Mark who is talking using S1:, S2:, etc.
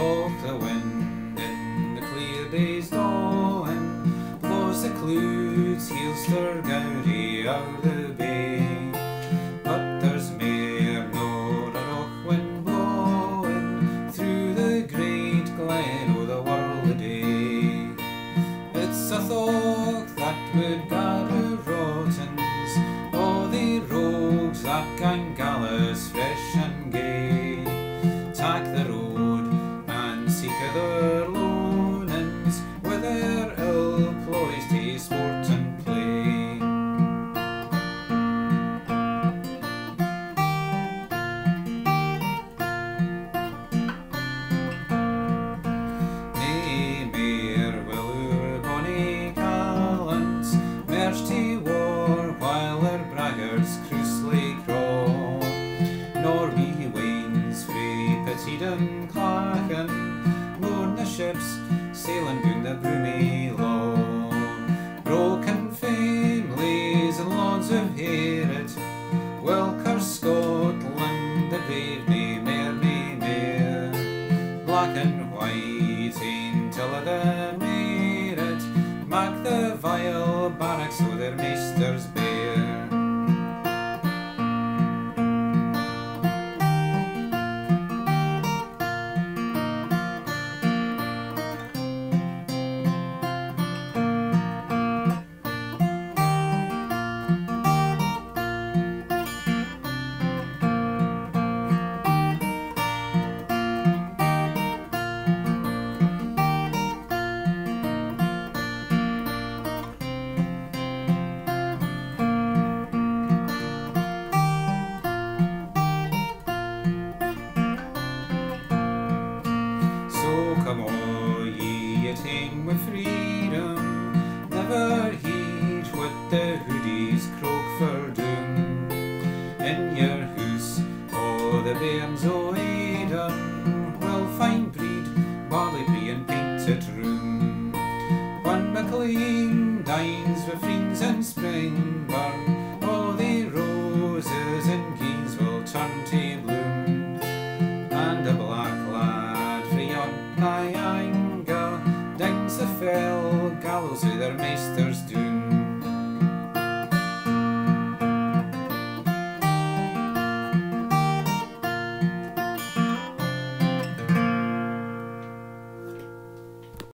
S1: of the wind in the clear day's dawn. Blows the clouds, he'll stir Gowrie out the bay. Nor we wains frae Petidon clachan Mourn the ships sailing down the Broomielaw. Broken families and lords of Will curse Scotland, the brave nae mair, nae Black and white ain't till the merit Mak the vile barracks o' their meisters bear attain with freedom, never heed what the hoodies croak for doom. In your house, all the bairns o' Eden will find breed, barley and painted room. When MacLean dines with friends in Springburn, all the roses and geese will turn to bloom and a black lad frae on fell gallows with their doom.